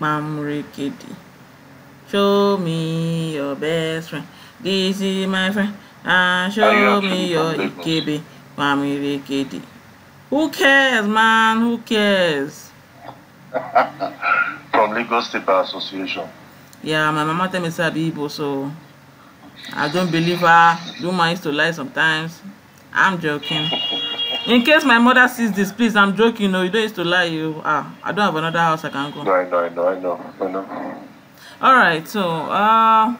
Mamrekedi. Show me your best friend. This is my friend. And show me your Ikebe. Mamrekedi. Who cares, man? Who cares? From Lagos State Bar Association. Yeah, my mama tell me say I be Igbo, so I don't believe her. Do my used to lie sometimes. I'm joking. In case my mother sees this, please, I'm joking. No, you don't used to lie. You ah, I don't have another house I can go. No, I know, I know, I know, I know. All right, so uh,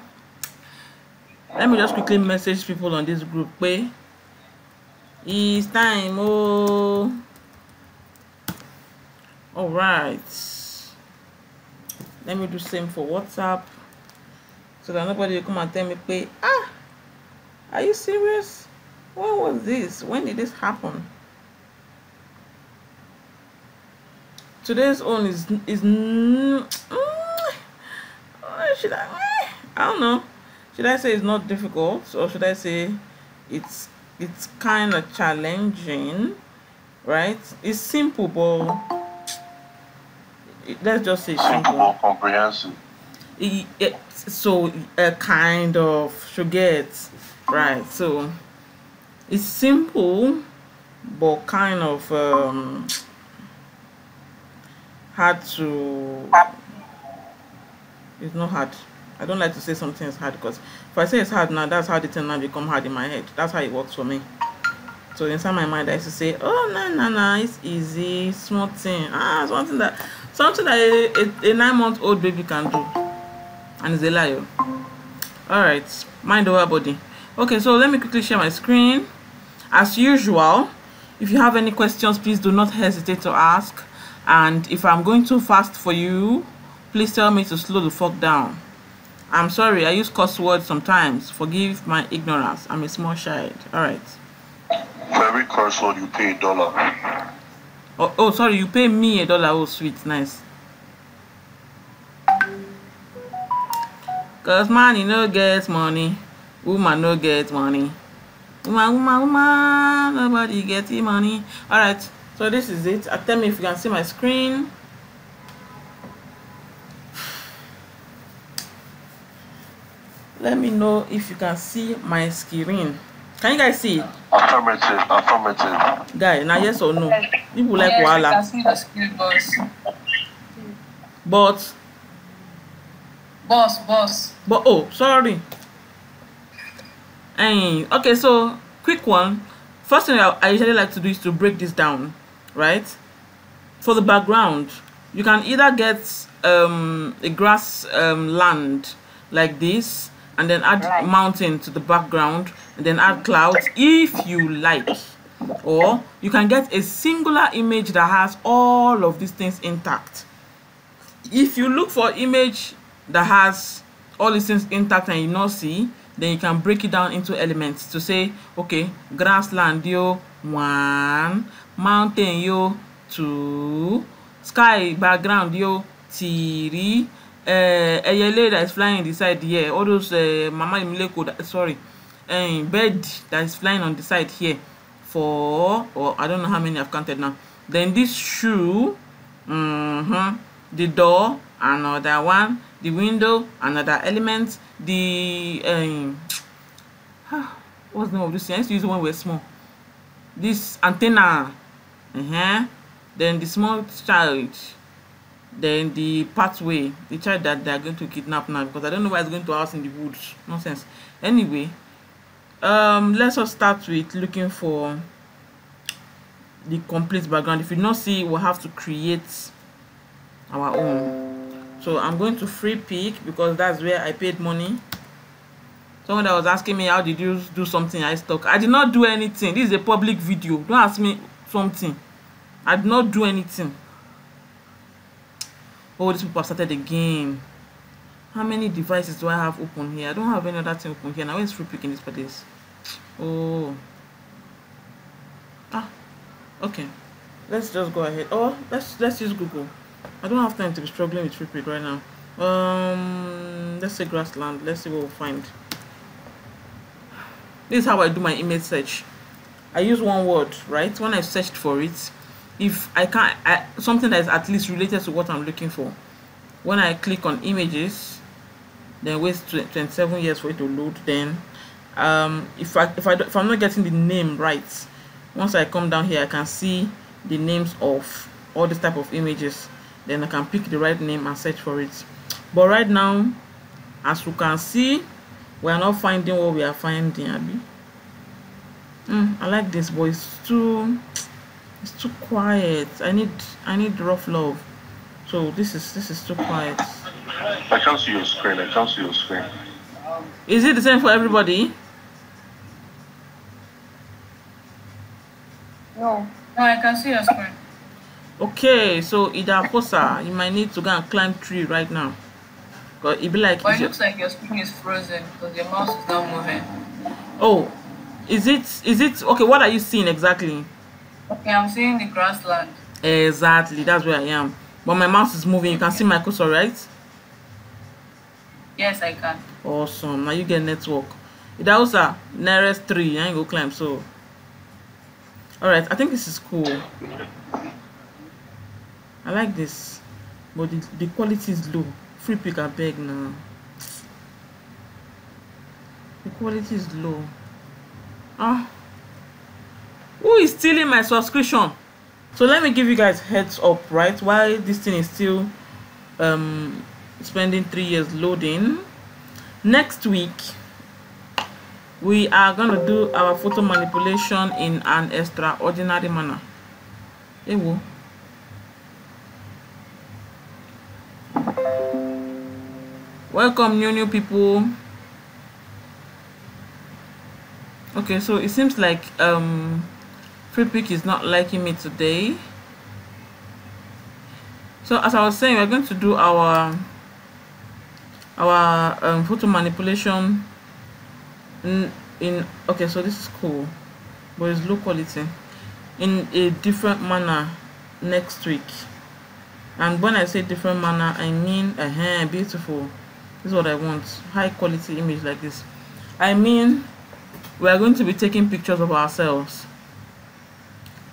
let me just quickly message people on this group. Pé it's time. Oh, all right. Let me do same for WhatsApp so that nobody will come and tell me, pé ah, are you serious? When was this? When did this happen? Today's own is is mm, should I I don't know. Should I say it's not difficult or should I say it's it's kind of challenging, right? It's simple, but it, let's just say Simple comprehensive. It, it, so a kind of should get right. So it's simple, but kind of um, hard to. It's not hard. I don't like to say something is hard because if I say it's hard now, that's how the thing now become hard in my head. That's how it works for me. So inside my mind, I used to say, "Oh no, no, no, it's easy, small thing. Ah, something that something that a, a, a nine-month-old baby can do." And it's a lie. oh. All right, mind over body. Okay, so let me quickly share my screen. As usual, if you have any questions, please do not hesitate to ask. And if I'm going too fast for you, please tell me to slow the fuck down. I'm sorry, I use cuss words sometimes. Forgive my ignorance. I'm a small child. All right. For every curse word you pay a dollar. Oh, oh, sorry, you pay me a dollar. Oh, sweet, nice. Cause money no get money. Woman no get money. Woman, woman, woman, nobody get money. All right, so this is it. Uh, tell me if you can see my screen. Let me know if you can see my screen. Can you guys see it? Affirmative, affirmative. Guy, now yes or no? People like yes, I wahala. can see the screen, boss. But Boss, boss. But oh, sorry. Eh, okay, so quick one. First thing I, I usually like to do is to break this down, right? For the background, you can either get um, a grass um, land like this, and then add Right. mountain to the background, and then add clouds if you like. Or you can get a singular image that has all of these things intact if you look for image that has all these things intact and you not see then you can break it down into elements to say okay grassland yo one mountain yo two sky background yo three uh, ẹyẹlé that is flying in the side here all those uh, mama imileko that, sorry um, bird that is flying on the side here four or i don't know how many i've counted now. Then this shoe mm-hmm, the door another one the window another element the um what's the name of this thing? I used to use it when we were small. This antenna uh-huh. then the small child then the pathway the child that they are going to kidnap now because i don't know why it's going to house in the woods. Nonsense. Anyway um let's just start with looking for the complete background. If you not see we'll have to create our own. So i'm going to free pick because that's where i paid money. Someone that was asking me how did you do something? I stock i did not do anything. This is a public video. Don't ask me something i did not do anything. Oh these people have started again? How many devices do i have open here? I don't have any other thing open here. Now where's Freepik in this oh. Ah okay. Let's just go ahead. Oh let's let's use google. I don't have time to be struggling with Freepik right now. Um let's say grassland. Let's see what we'll find. This is how i do my image search. I use one word right? When i searched for it if i can't I, something that is at least related to what i'm looking for. When I click on images then wait 27 years for it to load then um, if I if I if I'm not getting the name right once I come down here I can see the names of all this type of images. Then I can pick the right name and search for it. But right now as you can see we are not finding what we are finding Abby. Mm, I like this it's too it's too quiet I need I need rough love so this is this is too quiet I can't see your screen. I can't see your screen. is it the same for everybody No. No, I can see your screen. okay so Ida Posa you might need to go and climb tree right now but it be like But it looks like your screen is frozen because your mouse is not moving. oh is it is it okay what are you seeing exactly Okay, I'm seeing the grassland. exactly that's where I am. But my mouse is moving. You can see my cursor right? Yes, I can. awesome. Now you get network. Ida Posa nearest tree. And you go climb so. All right I think this is cool. I like this but the, the quality is low. Free pick abeg now the quality is low. Ah stealing my subscription. So let me give you guys heads up right? While this thing is still um spending three years loading. Next week we are gonna do our photo manipulation in an extraordinary manner. Ewo welcome new new people. Okay so it seems like um free is not liking me today. So as i was saying we're going to do our our um, photo manipulation in, in okay so this is cool but it's low quality in a different manner next week. And when i say different manner i mean uh -huh, beautiful. This is what i want. High quality image like this. I mean we are going to be taking pictures of ourselves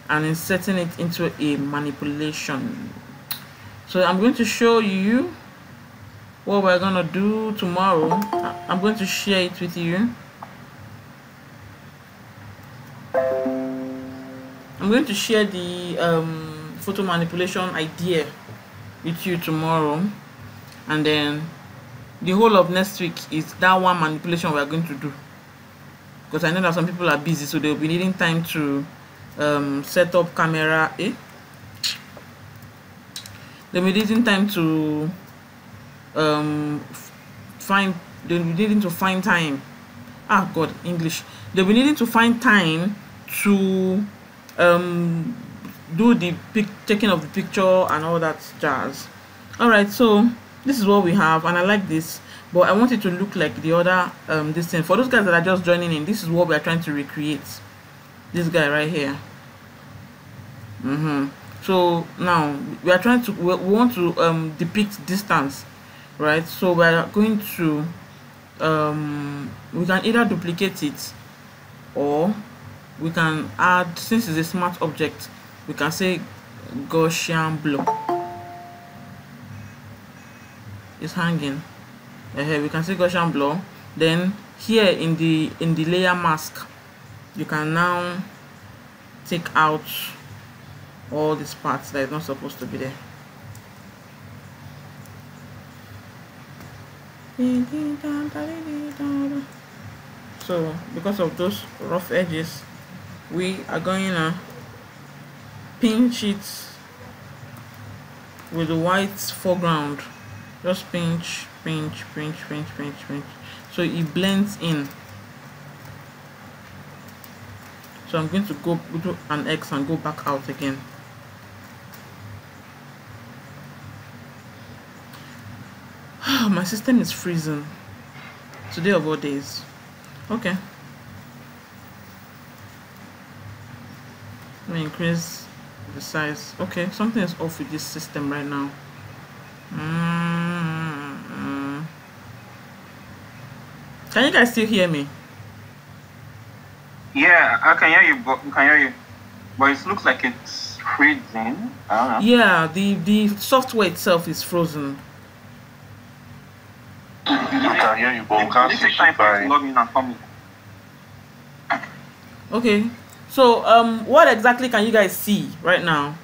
and inserting it into a manipulation. So i'm going to show you what we're gonna do tomorrow. I'm going to share it with you. I'm going to share the um, photo manipulation idea with you tomorrow. And then the whole of next week is that one manipulation we are going to do. Because i know that some people are busy so they'll be needing time to um, set up camera eh? they'll be needing time to um find they'll be needing to find time. Ah god english. They'll be needing to find time to um do the pic taking of the picture and all that jazz. All right so this is what we have and i like this but i want it to look like the other um this thing. For those guys that are just joining in this is what we are trying to recreate this guy right here. Mm-hmm. so now we are trying to we, want to um depict distance right? So we are going to um we can either duplicate it or we can add since it's a smart object we can say gaussian blur. It's hanging. Uh, we can say gaussian blur. Then here in the in the layer mask you can now take out all these parts that is not supposed to be there. So because of those rough edges we are going to pinch it with the white foreground. Just pinch pinch pinch pinch pinch pinch. So it blends in so i'm going to go do an x and go back out again. My system is freezing. Today of all days. Okay. Let me increase the size. Okay something is off with this system right now. Mm can you guys still hear me Yeah, I can hear you, but I can hear you. But it looks like it's freezing. I don't know. yeah the the software itself is frozen We can hear you, but we can't see takes time shit for you by. log in and come. Okay. So um what exactly can you guys see right now?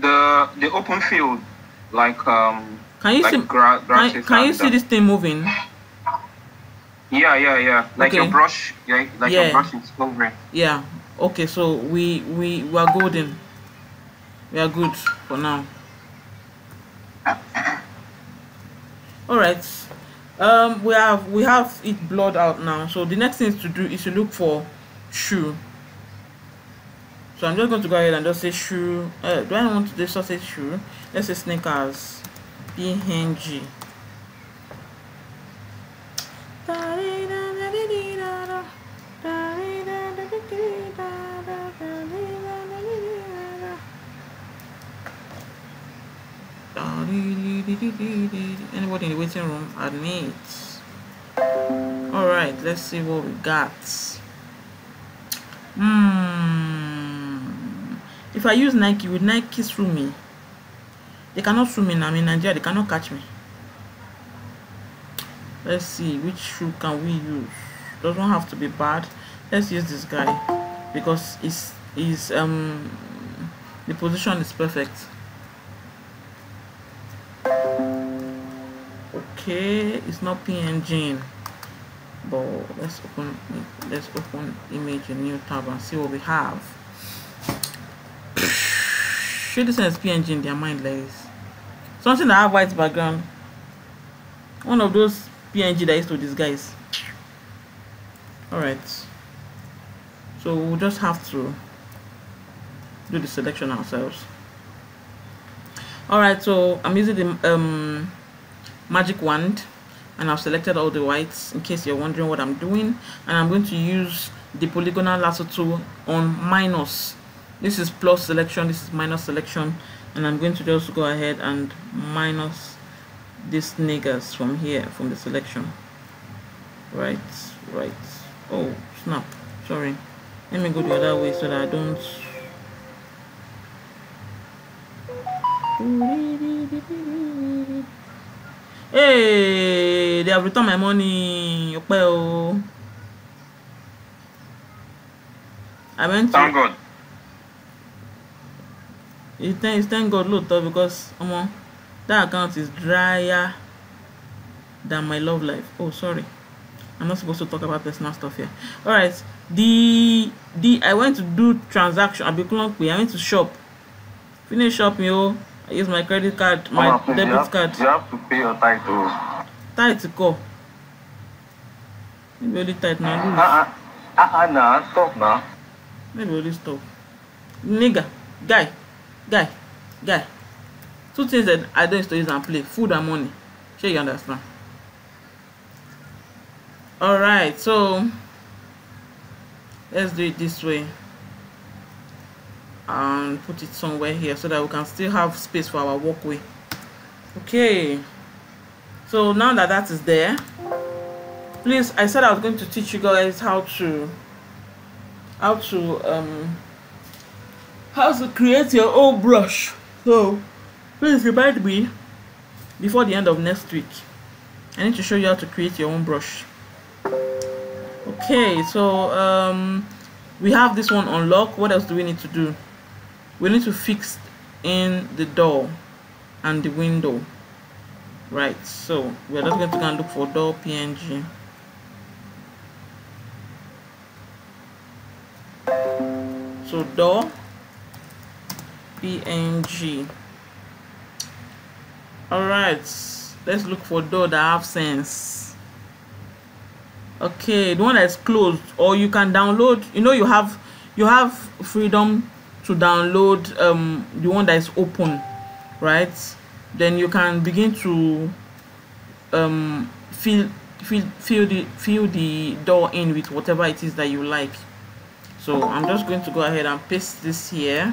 The the open field, like um, Can you like see gra- can, can you see this thing moving? Yeah, yeah, yeah. Like your brush, yeah, like Yeah. your brush is hovering. Yeah. Okay, so we we we are golden. We are good for now. All right. Um, we have we have it blurred out now. So the next thing to do is to look for shoe. So I'm just going to go ahead and just say shoe. Uh, do I want to just say shoe? Let's say sneakers. PNG. Anybody in the waiting room? Admit. Alright, let's see what we got. Hmm. If I use Nike, would Nike sue me? They cannot sue me now. I'm in Nigeria. They cannot catch me. Let's see. Which shoe can we use? Doesn't have to be bad. Let's use this guy because it's is um the position is perfect. Okay, it's not PNG, but let's open. Let's open image a new tab and see what we have. Should this is PNG in their mind, ladies? Something that have white background. One of those PNG that is to disguise. Alright. So we'll just have to do the selection ourselves. Alright, so I'm using the um magic wand and I've selected all the whites in case you're wondering what I'm doing. And I'm going to use the polygonal lasso tool on minus. This is plus selection this is minus selection. And I'm going to just go ahead and minus these niggers from here from the selection. Right right. Oh snap. Sorry. Let me go the other way so that I don't Hey, they have returned my money. Ọpẹ́ o. I went Thank to God. it thank it's thank God lóòótọ́ because ọmọ that account is drier than my love life. Oh sorry. I'm not supposed to talk about personal stuff here. Alright. The the I went to do transaction. I become I went to shop. Finish shopping o. I use my credit card, my Mama, debit have, card. you have to pay your title. tight kọ maybe only tight na loose Ah, ah, ah, nah, stop now. maybe only stop. Nigga guy guy guy. Two things that i don used to use am play food and money. Shey you understand? Alright so let's do it this way and put it somewhere here so that we can still have space for our walkway. Okay. So now that that is there please i said i was going to teach you guys how to how to um how to create your own brush. So please remind me before the end of next week. I need to show you how to create your own brush. Okay so um we have this one unlocked. What else do we need to do we need to fix in the door and the window. Right so we're just going to go and look for door png so door png all right let's look for door that have sense. Okay the one that's closed or you can download you know you have you have freedom to download um the one that is open right? Then you can begin to um fill fill fill the fill the door in with whatever it is that you like. So i'm just going to go ahead and paste this here.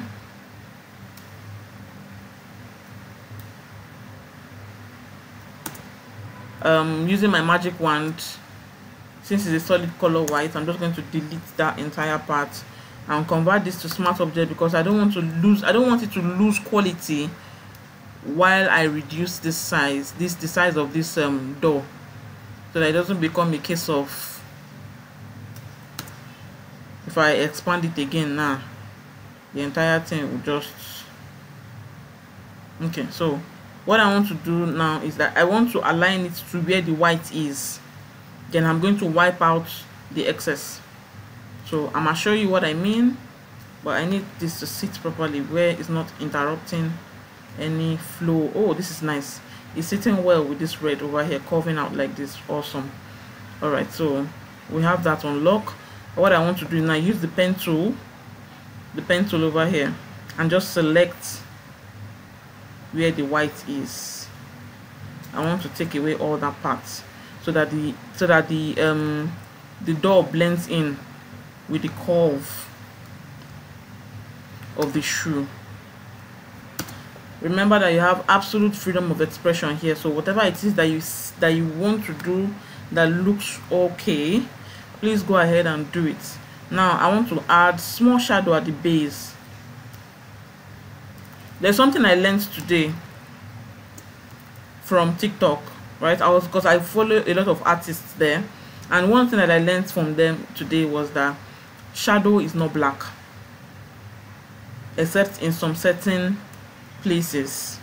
Um using my magic wand. Since it's a solid color white i'm just going to delete that entire part and convert this to smart object because i don't want to lose i don't want it to lose quality while I reduce this size this the size of this um, door. So that it doesn't become a case of if I expand it again now the entire thing will just okay so what I want to do now is that I want to align it to where the white is. Then I'm going to wipe out the excess so I'm gonna show you what I mean but I need this to sit properly where it's not interrupting any flow. Oh this is nice. It's sitting well with this red over here curving out like this. Awesome. All right so we have that on lock. What I want to do now use the pen tool the pen tool over here and just select where the white is. I want to take away all that parts so that the so that the um the door blends in with the curve of the shoe. Remember that you have absolute freedom of expression here so whatever it is that you that you want to do that looks okay please go ahead and do it. Now i want to add small shadow at the base. There's something i learned today from tiktok right? I was because i follow a lot of artists there and one thing that i learned from them today was that shadow is not black except in some certain places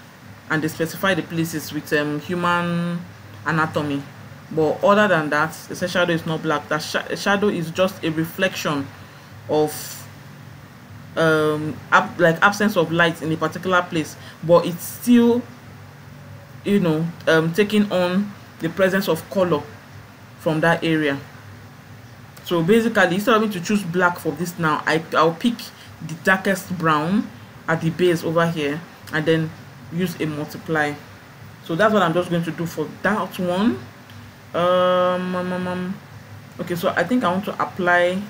and they specify the places with um, human anatomy. But other than that the shadow is not black. That sh shadow is just a reflection of um ab like absence of light in a particular place but it's still you know um taking on the presence of color from that area so basically instead of me to choose black for this now i i'll pick the darkest brown at the base over here and then use a multiply. So that's what i'm just going to do for that one. Um, um, um, um. Okay so i think i want to apply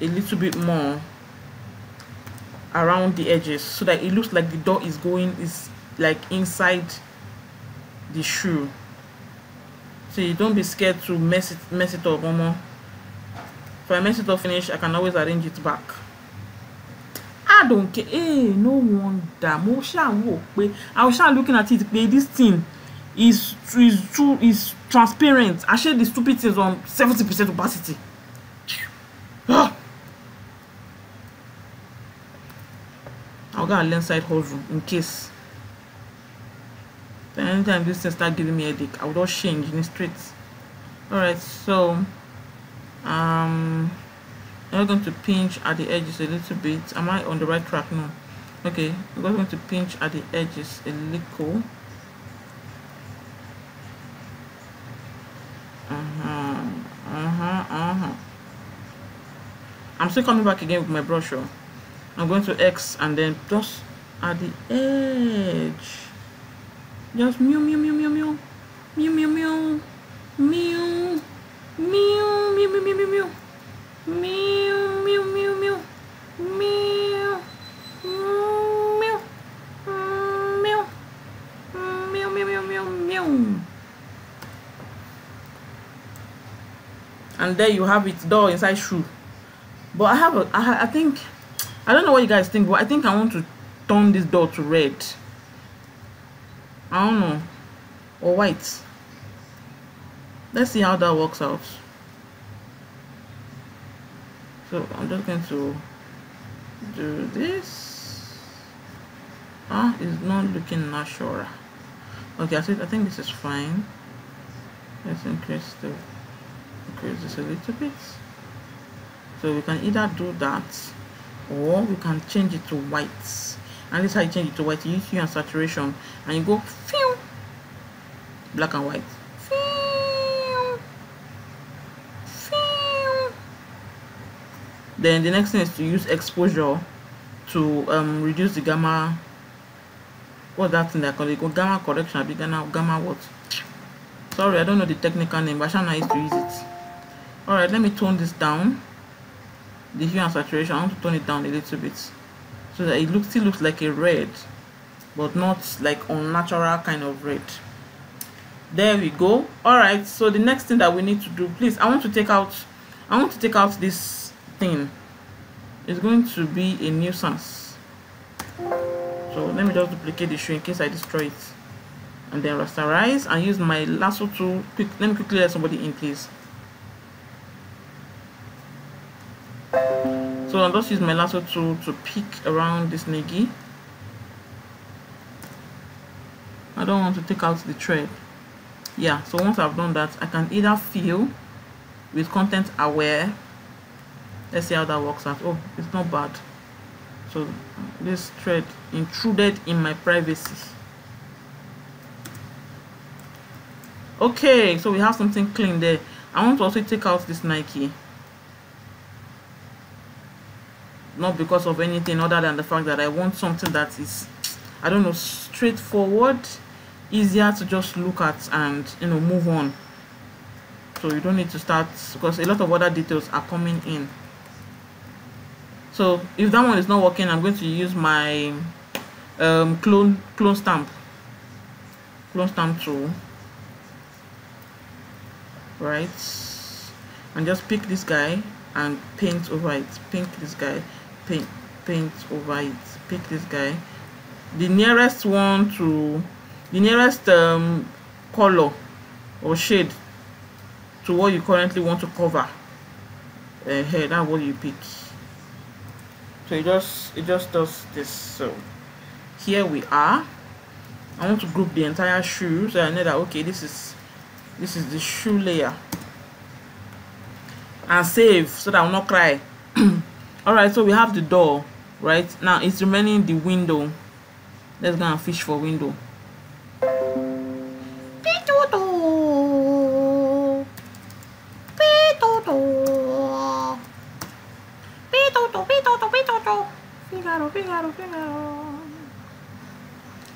a little bit more around the edges so that it looks like the door is going is like inside the shoe you don't be scared to mess it mess it up Momo. if i mess it up finish i can always arrange it back i don't care hey no wonder i was ṣáà looking at it this thing is is too is transparent i share the stupid things on seventy percent opacity ah. i'll go and learn side hustle in case then anytime this thing start giving me a headache i will just change in the street all right so um i'm going to pinch at the edges a little bit. Am i on the right track? No. Okay i'm going to pinch at the edges a little. Uh-huh uh-huh uh-huh. I'm still coming back again with my brush oh. i'm going to x and then just at the edge just meow meow meow meow meow. Meow meow meow. Meow. Meow meow meow meow meow meow. Meow meow meow meow. Meow. Meow. Meow. Meow meow meow meow meow. And there you have it, door inside shoe. But I have a, I, I think, I don't know what you guys think, but I think I want to turn this door to red i don't know. Or white. Let's see how that works out. So i'm just going to do this. Ah it's not looking natural. Okay i think i think this is fine. Let's increase the increase this a little bit. So we can either do that or we can change it to white and how you change it to white you use hue and saturation and you go phew, black and white. Phew, phew. then the next thing is to use exposure to um reduce the gamma what's that thing they call it? Gamma correction abi gamma gamma what? Sorry i don't know the technical name but shana used to use it. All right let me tone this down. The hue and saturation i want to tone it down a little bit so that it looks still looks like a red but not like unnatural kind of red. There we go. All right so the next thing that we need to do please i want to take out i want to take out this thing. It's going to be a nuisance. So let me just duplicate the shoe in case i destroy it and then rasterize and use my lasso tool quick let me quickly let somebody in please so i'll just use my lasso tool to pick around this niggy i don't want to take out the thread. Yeah so once i've done that i can either fill with content aware. Let's see how that works out. Oh it's not bad. So this thread intruded in my privacy. Okay so we have something clean there. I want to also take out this nike not because of anything other than the fact that i want something that is i don't know straightforward easier to just look at and you know move on. So you don't need to start because a lot of other details are coming in. So if that one is not working i'm going to use my um, clone clone stamp. Clone stamp tool. Right. And just pick this guy and paint over it. Pick this guy paint paint over it. Pick this guy. The nearest one to the nearest um, color or shade to what you currently want to cover uh, here that's what you pick. So it just it just does this. So here we are. I want to group the entire shoe so I know that okay this is this is the shoe layer. And save so that I will not cry alright so we have the door right? Now it's remaining the window. Let's go and fish for window.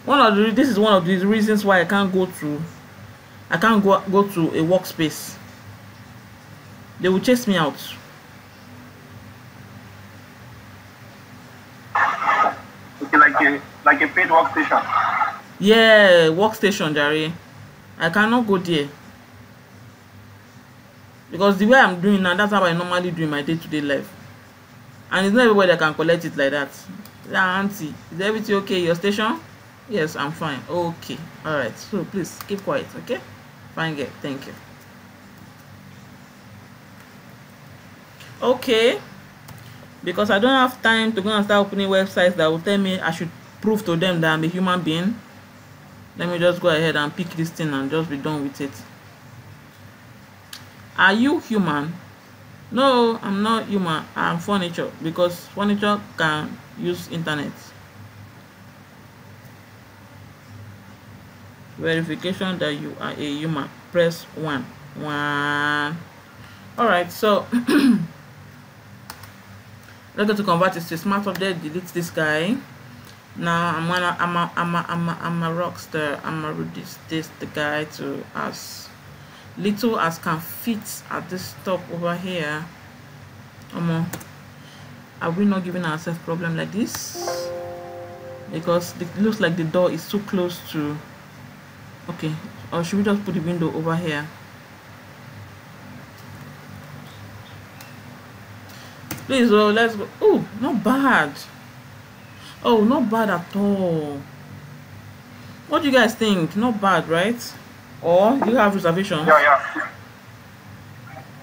One of the this is one of the reasons why I can't go to I can't go go to a workspace. They will chase me out like a like a paid workstation. yeah workstation Jerry I cannot go there. Because the way I'm doing now that's how I normally do in my day-to-day life. And it's not everybody that can collect it like that. Yeah auntie is everything okay your station? Yes I'm fine. Okay all right so please keep quiet okay? Fine girl thank you. Okay because I don't have time to go and start opening websites that will tell me I should prove to them that I'm a human being. Let me just go ahead and pick this thing and just be done with it. Are you human? No i'm not human. I'm furniture because furniture can use internet. Verification that you are a human. Press one. One. All right so let's go to convert it to smart object delete this guy. Now i'm gonna i'm a i'm a i'm a, I'm a rock star i'm gonna reduce this the guy to as little as can fit at this top over here. Um, are we not giving ourselves problem like this? Because it looks like the door is too close to okay or should we just put the window over here please oh let's go oh not bad oh not bad at all what do you guys think not bad right or do you have reservations Yeah, yeah.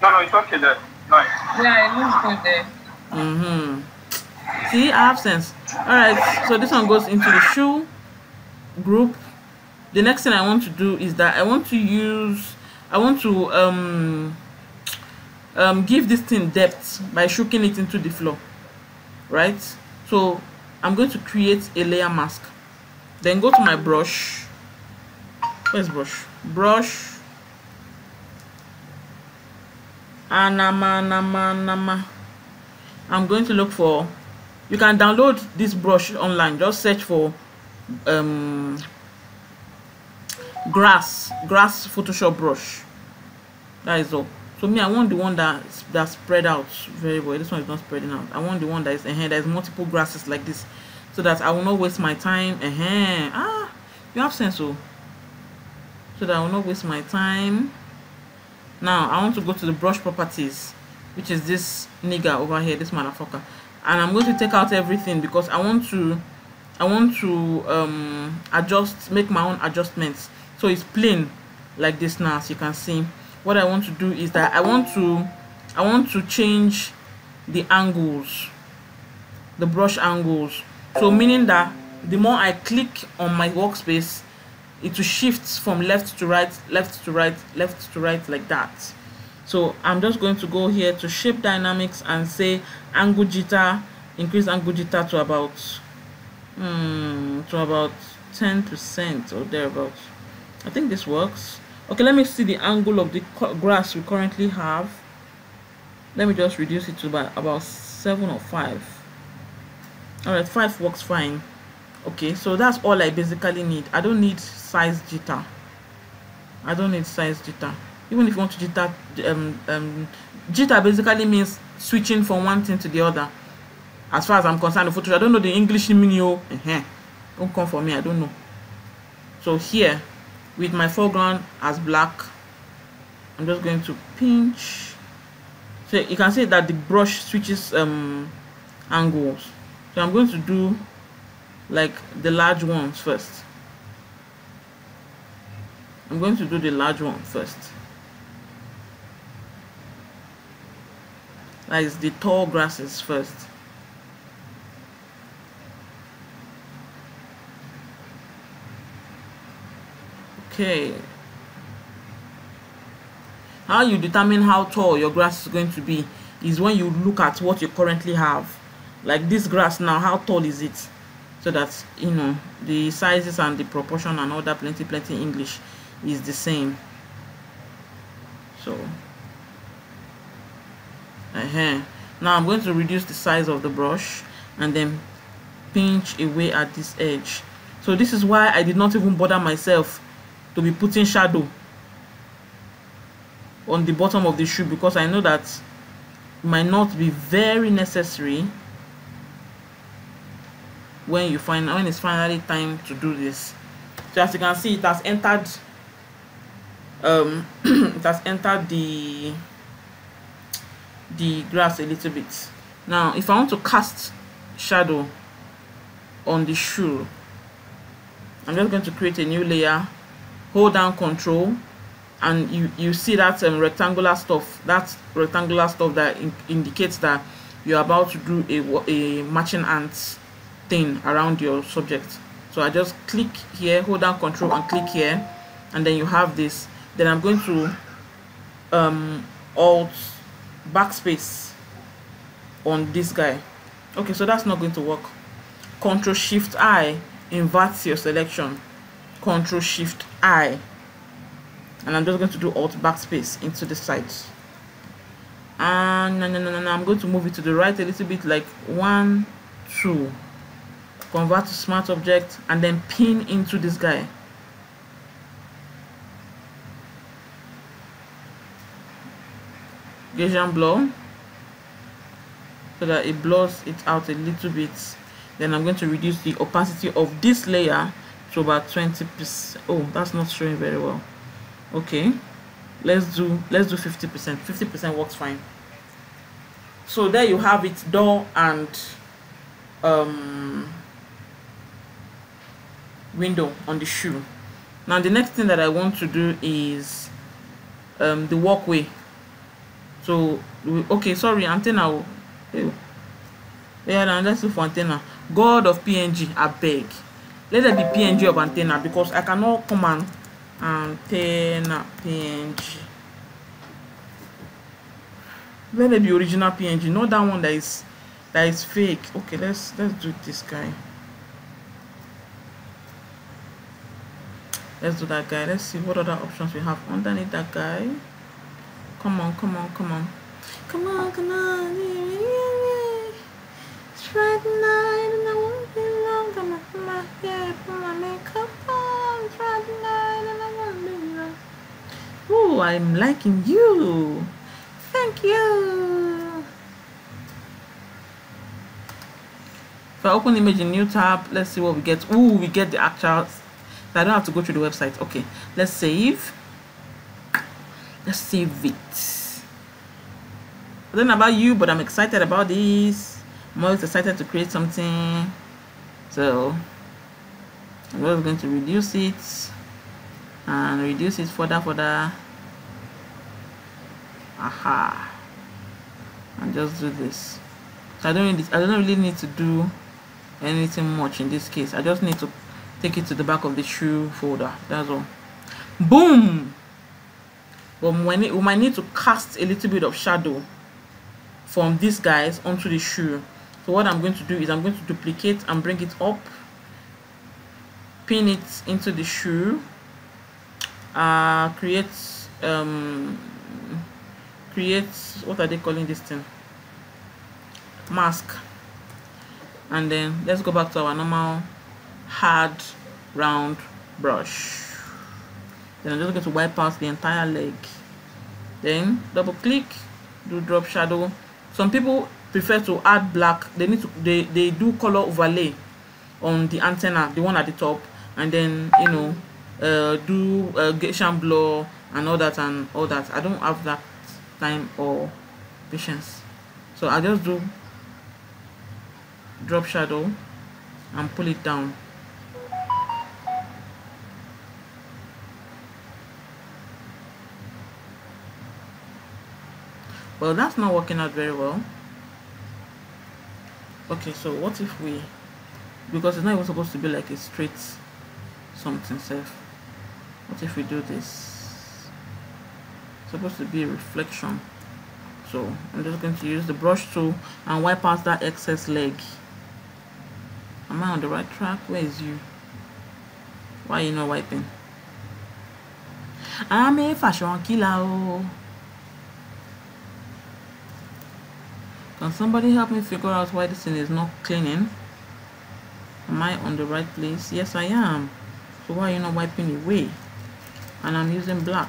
No, no, it's okay there. Nice. Yeah, it looks good there. Mm-hmm. See, I have sense. Alright, so this one goes into the shoe group. The next thing I want to do is that I want to use I want to um um give this thing depth by shooking it into the floor. Right? So I'm going to create a layer mask. Then go to my brush. Where's brush? Brush anama anama anama i'm going to look for you can download this brush online just search for um grass grass photoshop brush that is all so me i want the one that that spread out very well this one is not spreading out i want the one that is uh there's multiple grasses like this so that i will not waste my time uh -huh. ah you have sense oh so that i will not waste my time now i want to go to the brush properties which is this nigger over here this motherfucker and i'm going to take out everything because i want to I want to um, adjust, make my own adjustments. So it's plain like this now, as you can see. What I want to do is that I want to, I want to change the angles, the brush angles. So meaning that the more I click on my workspace, it will shift from left to right, left to right, left to right like that. So I'm just going to go here to shape dynamics and say angle jitter, increase angle jitter to about hmm, to about 10% or thereabouts. I think this works. Okay, let me see the angle of the grass we currently have. Let me just reduce it to about, about 7 or 5. Alright, 5 works fine. Okay, so that's all I basically need. I don't need size jitter. I don't need size jitter. Even if you want to jitter, um, um, jitter basically means switching from one thing to the other as far as i'm concerned the photoshop i don't know the english meaning uh -huh. don't come for me i don't know so here with my foreground as black. I'm just going to pinch. So you can see that the brush switches um angles. So i'm going to do like the large ones first. I'm going to do the large one first. Like the tall grasses first okay. How you determine how tall your grass is going to be is when you look at what you currently have. Like this grass now how tall is it? So that you know the sizes and the proportion and all that plenty plenty english is the same. So uh -huh. now i'm going to reduce the size of the brush and then pinch away at this edge. So this is why i did not even bother myself to be putting shadow on the bottom of the shoe because I know that might not be very necessary when you find when it's finally time to do this. So as you can see it has entered um it has entered the the grass a little bit. Now if I want to cast shadow on the shoe I'm just going to create a new layer hold down control and you you see that um, rectangular stuff that rectangular stuff that in indicates that you're about to do a, a matching ant thing around your subject. So i just click here hold down control and click here and then you have this. Then i'm going to um alt backspace on this guy. Okay so that's not going to work. Control shift i inverts your selection control shift I and I'm just going to do alt backspace into the side and I'm going to move it to the right a little bit like one two. Convert to smart object and then pin into this guy. Gaussian blur. So that it blurs it out a little bit. Then I'm going to reduce the opacity of this layer to about 20 percent oh that's not showing very well. Okay let's do let's do 50 percent. 50 percent works fine. So there you have it door and um window on the shoe. Now the next thing that i want to do is um the walkway. So okay sorry antenna oh. yeah now let's do for antenna. God of png i beg let there be png of antenna because i cannot command antenna png let there be original png not that one that is that is fake. Okay let's let's do this guy. Let's do that guy. Let's see what other options we have underneath that guy. Come on come on come on. Come on come on. Friday night and I my put my makeup on it's Friday night and I won't be long oh I'm liking you. Thank you. If I open image in new tab let's see what we get. Oh we get the actual I don't have to go through the website okay. Let's save. Let's save it. I don't know about you but I'm excited about this. I'm always excited to create something so I'm just going to reduce it and reduce it further further. Aha. And just do this. So I don't really I don't really need to do anything much in this case. I just need to take it to the back of the shoe folder. That's all. Boom! But we might need to cast a little bit of shadow from these guys onto the shoe so what I'm going to do is I'm going to duplicate and bring it up pin it into the shoe uh create um create what are they calling this thing? Mask. And then let's go back to our normal hard round brush. Then I'm just going to wipe out the entire leg. Then double click do drop shadow. Some people prefer to add black. They need to they they do color overlay on the antenna the one at the top and then you know uh, do uh, Gaussian blur and all that and all that. I don't have that time or patience. So I just do drop shadow and pull it down. Well that's not working out very well okay so what if we because it's not even supposed to be like a straight something safe what if we do this? It's supposed to be a reflection. So I'm just going to use the brush tool and wipe out that excess leg. Am I on the right track? Where is you? Why are you not wiping? I'm a fashion killer oh. Can somebody help me figure out why this thing is not cleaning? Am I on the right place? Yes, I am. So why are you not wiping away? And I'm using black.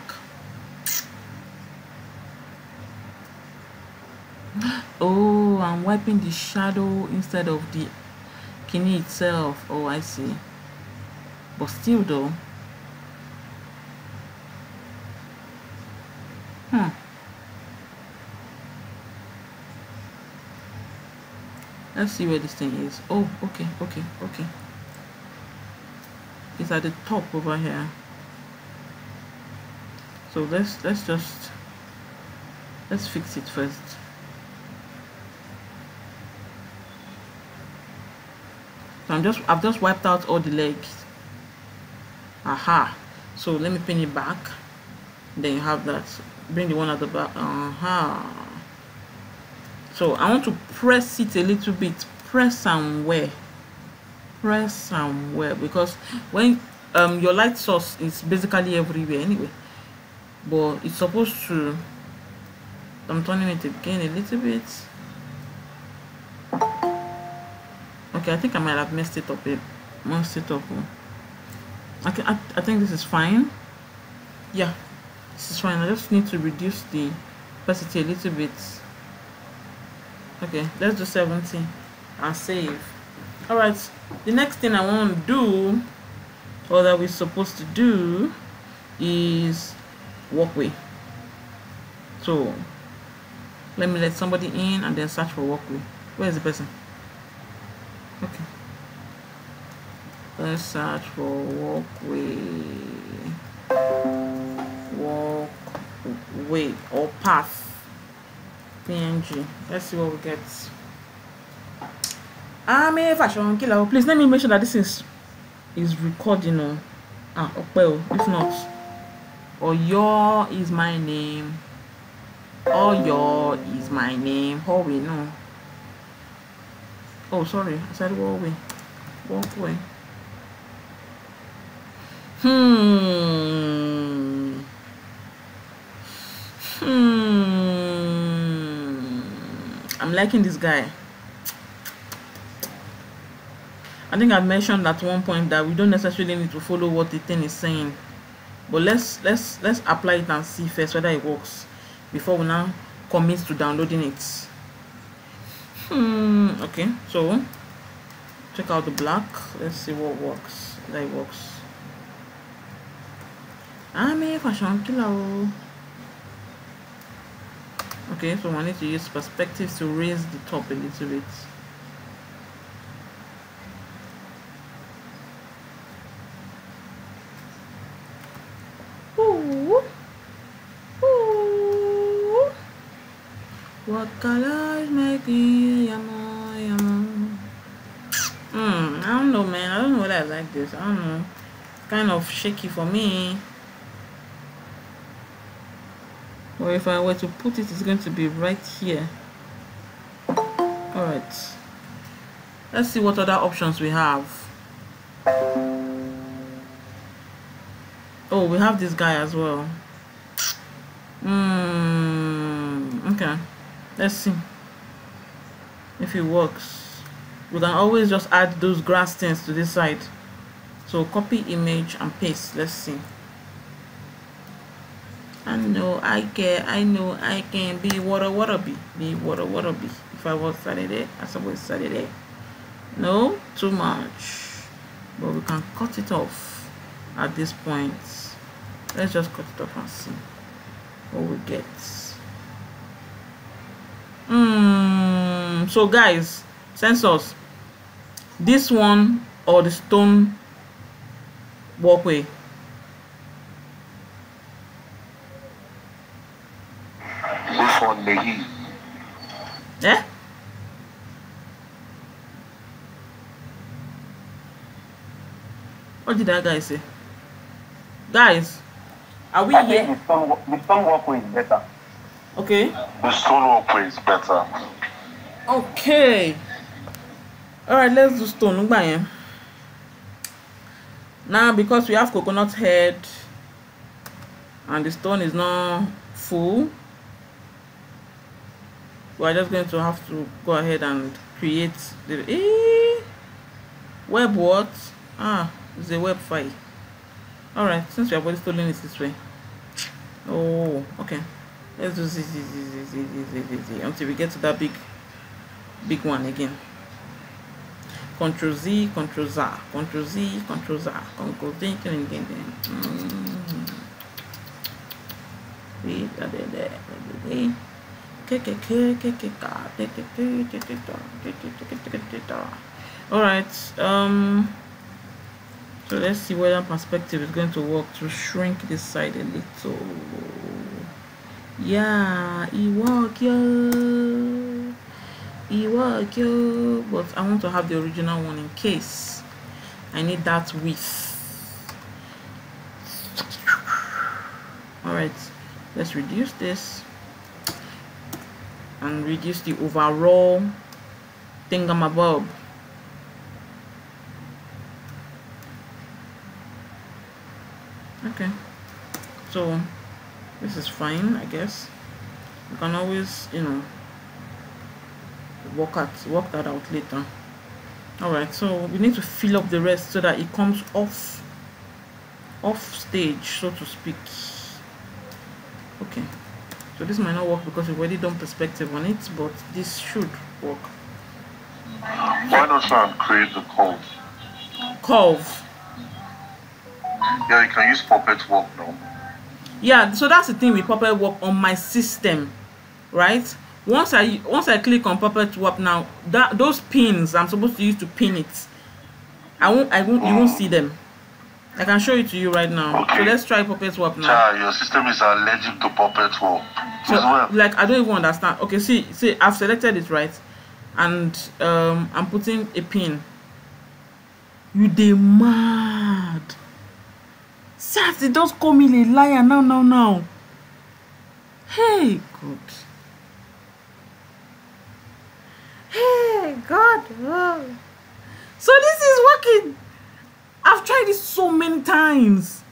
Oh, I'm wiping the shadow instead of the kidney itself. Oh, I see. But still though. Let's see where this thing is. Oh okay okay okay. It's at the top over here. So let's let's just let's fix it first. So I'm just I've just wiped out all the legs. Aha. So let me pin it back. Then you have that. Bring the one at the back. Aha so I want to press it a little bit. Press somewhere press somewhere because when um your light source is basically everywhere anyway. But it's supposed to I'm turning it again a little bit. Okay I think I might have messed it up a messed it up okay I, I think this is fine. Yeah this is fine. I just need to reduce the opacity a little bit okay let's do 70 and save. All right the next thing i want to do or that we're supposed to do is walkway so let me let somebody in and then search for walkway where is the person? Okay. Let's search for walkway walkway or path png let's see what we get. I'm a fashion killer please let me make sure that this is is recording oh. Ah well if not. Your is my name. Your is my name. We no. Oh sorry. I said walkway walkway. Hmm I'm liking this guy. I think I mentioned at one point that we don't necessarily need to follow what the thing is saying. But let's let's let's apply it and see first whether it works before we now commit to downloading it. Hmm, okay, so check out the black. Let's see what works. That it works. I'm a fashion killer okay so I need to use perspective to raise the top a little bit Ooh. Ooh. What color is making yama yama? Hmm, I don't know man, I don't know whether I like this, I don't know. Kind of shaky for me. Or if I were to put it, it's going to be right here. Alright. Let's see what other options we have. Oh, we have this guy as well. Hmm. Okay. Let's see if it works. We can always just add those grass things to this side. So copy image and paste. Let's see. I know I can. I know I can be water water be be water water be. If I was Saturday, I suppose Saturday. No, too much. But we can cut it off at this point. Let's just cut it off and see what we get. Hmm. So guys, sensors. This one or the stone walkway. Heat. Eh? What did that guy say? Guys, are we I think here? the stone, the stone walkway is better. Okay. The stone walkway is better. Okay. Alright, let's do stone. Yẹn. Now, because we have coconut head and the stone is not full, we're just going to have to go ahead and create the eh, web what ah it's a web file all right since we have already stolen it this way oh okay let's do z, z, z, z, z, z, z, until we get to that big big one again Control Z, Control Z, Control Z, Control Z, Control Z, Control Z. Mm. Read, da, da, da, da, da, da. All right. Um. So let's see whether perspective is going to work to shrink this side a little. Yeah, it work, yo it work yo but i want to have the original one in case i need that width all right let's reduce this and reduce the overall thingamabob okay. So this is fine i guess. You can always you know work at work that out later. All right so we need to fill up the rest so that it comes off off stage so to speak. Okay so this might not work because we've already done perspective on it but this should work. Why not try and create the code? curve. Yeah, you can use Puppet Walk now. yeah so that's the thing with puppet work on my system right? Once i once i click on puppet work now that those pins i'm supposed to use to pin it. I won't i won't you won't see them i can show it to you right now. So Okay. let's try puppet swap now. Child, your system is allergic to Puppet Walk. so well. like i don't even understand. Okay see see i've selected it right? And um i'm putting a pin. You dey mad. Sat they just call me a liar now now now. Hey god hey god. Oh. so this is working i've tried this so many times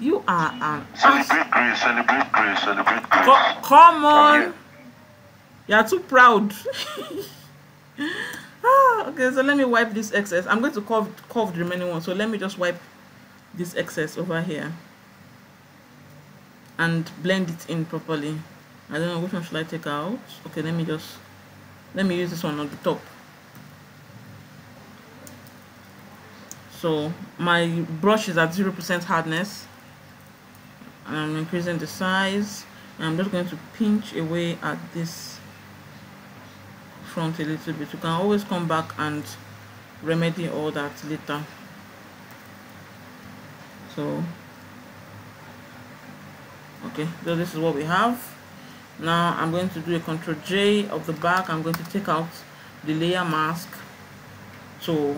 you are an ass Celebrate grace, celebrate grace, celebrate grace. Co- come on. You are too proud. ah, okay, so let me wipe this excess. I'm going to curve, curve the remaining one. So let me just wipe this excess over here and blend it in properly. I don't know which one should I take out. Okay, let me just let me use this one on the top. So my brush is at zero percent hardness. And I'm increasing the size. I'm just going to pinch away at this front a little bit. You can always come back and remedy all that later. So okay, so this is what we have. now I'm going to do a control J of the back I'm going to take out the layer mask so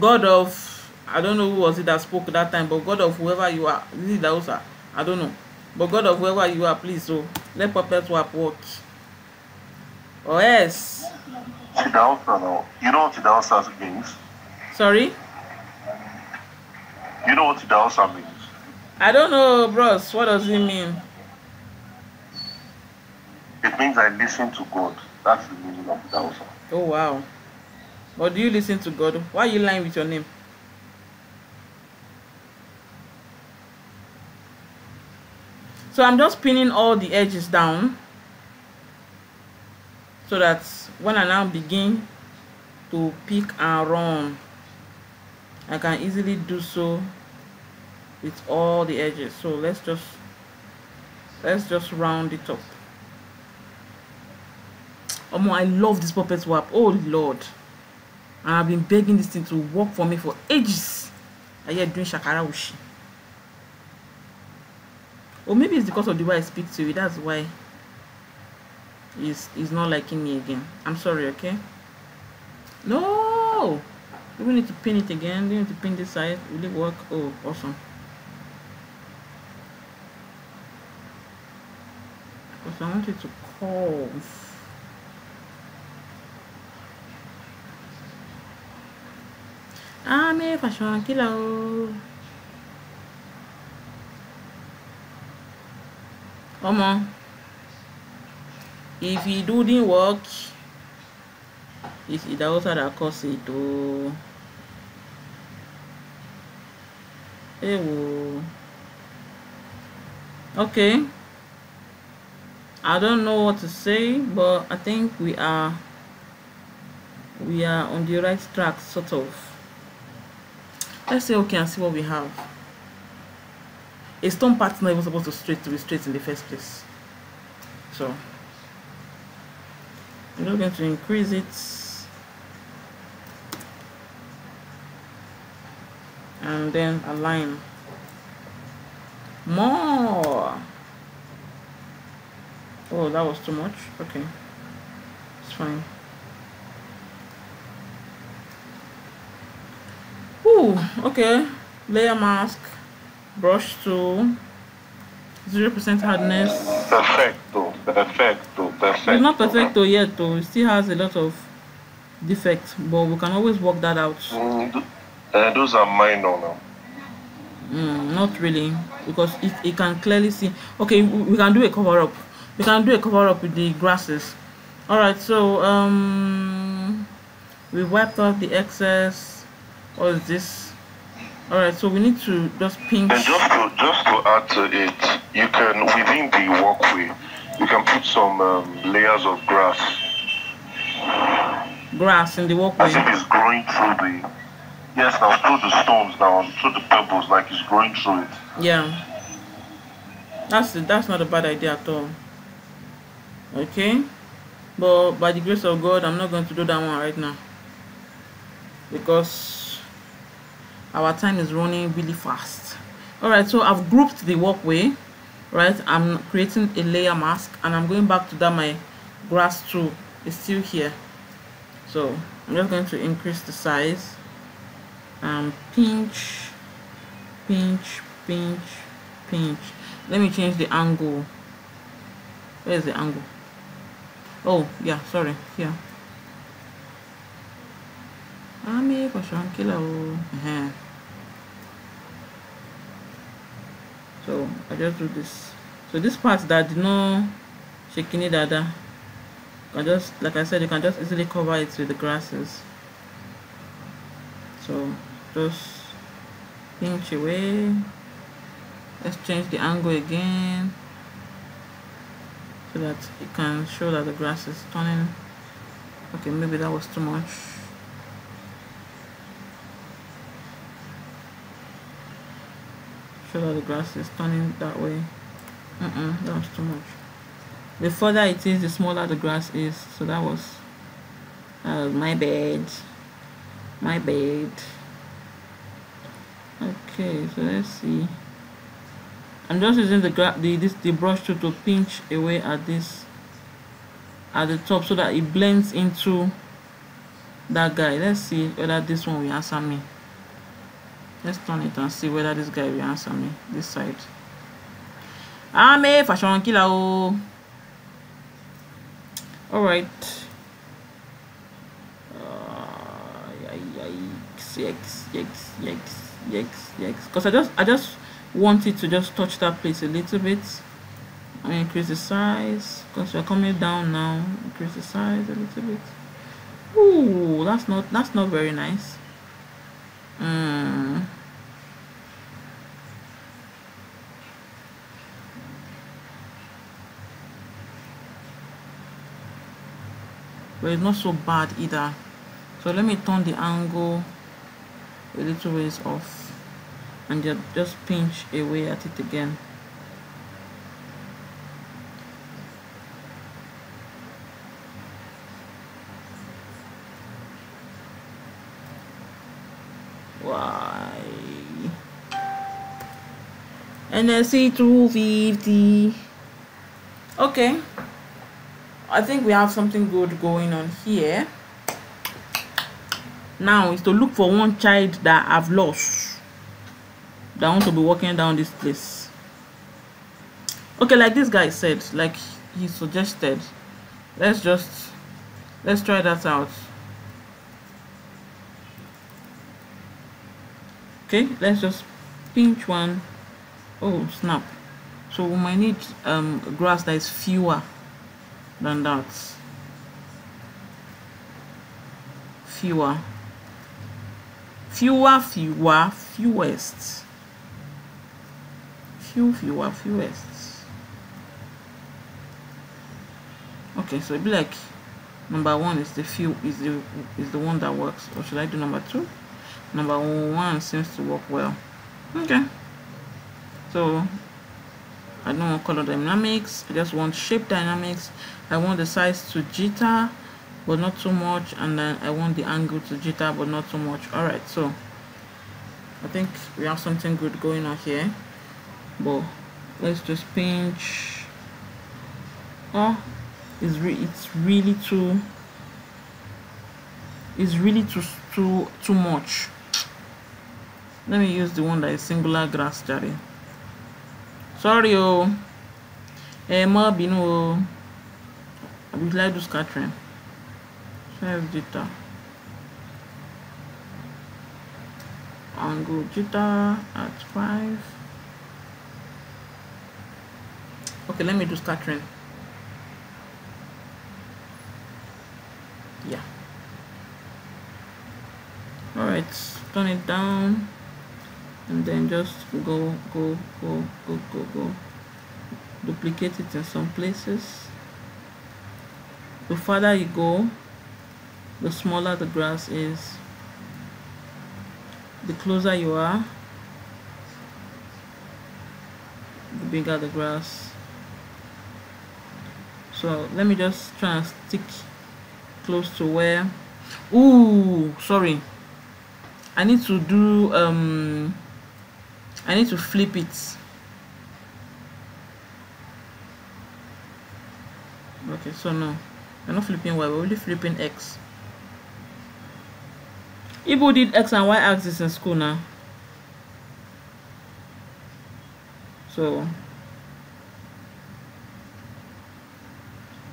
God of I don't know who was it that spoke that time but God of whoever you are is Dausa I don't know but God of whoever you are please so let puppet swap work or else Tidalsa now. You know what Tidalsa means? sorry You know what Tidalsa means? I don't know bros what does it mean It means I listen to God. That's the meaning of Tidalsa. oh wow but do you listen to God why are you lying with your name so I'm just pinning all the edges down so that when I now begin to pick and run I can easily do so with all the edges. So let's just let's just round it up. Omo, I love this puppet swap oh lord. And I've been begging this thing to work for me for ages. And yet doing shakara ushi or maybe it's because of the way I speak to you that's why he's, he's not liking me again. I'm sorry okay? No! Do we need to pin it again. Do we need to pin this side. Will it work? Oh awesome. Because I want it to curve. Ame fashion killer. Omo, if e do the work, it's the also that cause it o. Ewo. Okay. I don't know what to say, but I think we are we are on the right track, sort of. Let's say okay and see what we have. A stone part's not even supposed to straight to be straight in the first place. So we're just going to increase it and then align more. Oh, that was too much. Okay, it's fine. Ooh, okay. Layer mask, brush tool, zero percent hardness. Perfecto, perfecto, perfecto. It's not perfecto yet, though. It still has a lot of defects, but we can always work that out. Mm, uh, those are minor now. Mm, not really, because it, it can clearly see. Okay, we, can do a cover up. We can do a cover up with the grasses. All right, so um, we wiped off the excess. What is this? All right, so we need to just pinch. And just to just to add to it, you can within the walkway, you can put some um, layers of grass. Grass in the walkway. As if it's growing through the yes now through the stones now through the pebbles like it's growing through it. Yeah, that's that's not a bad idea at all. Okay, but by the grace of God, I'm not going to do that one right now. Because our time is running really fast. All right, so I've grouped the walkway. Right, I'm creating a layer mask, and I'm going back to that my grass tool. It's still here, so I'm just going to increase the size. Um, pinch, pinch, pinch, pinch. Let me change the angle. Where's the angle? Oh, yeah, sorry, here. Ami question killer. Uh-huh. So I just do this. So this part that did not shaking it dada. Can just like I said, you can just easily cover it with the grasses. So just pinch away. Let's change the angle again so that it can show that the grass is turning. Okay, maybe that was too much. Show that the grass is turning that way. Mm-mm, that was too much. The further it is, the smaller the grass is. So that was, was my bed My bed Okay, so let's see. I'm just using the the this the brush tool to pinch away at this at the top so that it blends into that guy let's see whether this one will answer me let's turn it and see whether this guy will answer me this side. Ame fashion killer oh. All right. Uh, yikes yikes yikes yikes yikes yikes because i just i just want it to just touch that place a little bit. I increase the size. Because we're coming down now increase the size a little bit. Ooh, that's not that's not very nice mm. but it's not so bad either so let me turn the angle a little ways off and just, pinch away at it again why? NSC 250 okay. I think we have something good going on here. Now is to look for one child that I've lost that want to be walking down this place. Okay like this guy said like he suggested let's just let's try that out okay let's just pinch one. Oh snap. So we might need um grass that is fewer than that. Fewer. Fewer fewer fewest. Few fewer fewest. Okay so it'd be like number one is the few is the is the one that works or should i do number two number one seems to work well. Okay. So I don't want color dynamics. I just want shape dynamics. I want the size to jitter but not too much and then I want the angle to jitter but not too much. Alright so I think we have something good going on here. But let's just pinch. Oh it's, re it's really too it's really too too too much let me use the one that is singular grass jare sorry eh ma binu oh i would like to scattering five jitter? Angle jitter at five. Okay let me do scattering. Yeah. All right turn it down and then just go go go go go go. Duplicate it in some places. The farther you go the smaller the grass is. The closer you are the bigger the grass. So let me just try and stick close to where ooh sorry. I need to do um I need to flip it. Okay so no. We're not flipping y we're only flipping x. Ibu did x and y axis in school now. So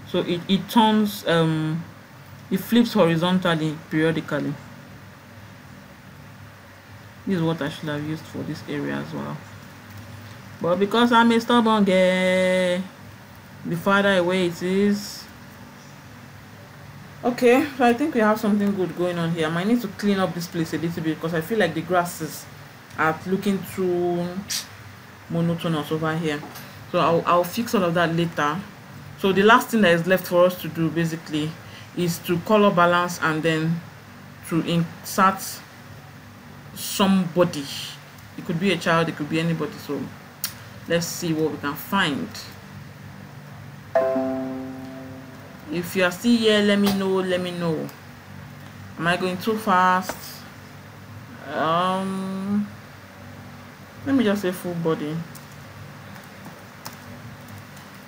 so it, it turns um it flips horizontally periodically this is what I should have used for this area as well. But because I'm a stubborn guy the farther away it is. Okay so I think we have something good going on here. I might need to clean up this place a little bit because I feel like the grasses are looking too monotonous over here. So I'll, I'll fix all of that later. So the last thing that is left for us to do basically is to color balance and then to insert somebody. It could be a child it could be anybody so let's see what we can find. If you are still here let me know let me know. Am i going too fast? Um let me just say full body.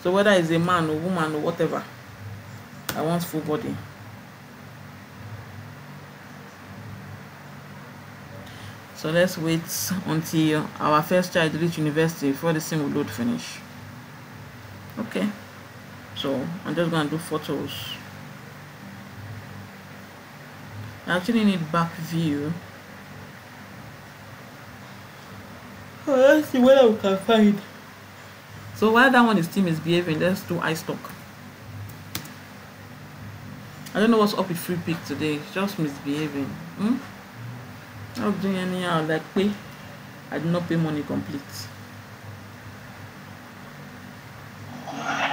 So whether it's a man or woman or whatever i want full body so let's wait until our first child reach university before the sim load finish. Okay. So i'm just gonna do photos. I actually need back view. Oh, let's see what i can find. So while that one is still misbehaving let's do iStock i don't know what's up with Freepik today. It's just misbehaving. Hmm? Not doing anyhow like pay i did not pay money complete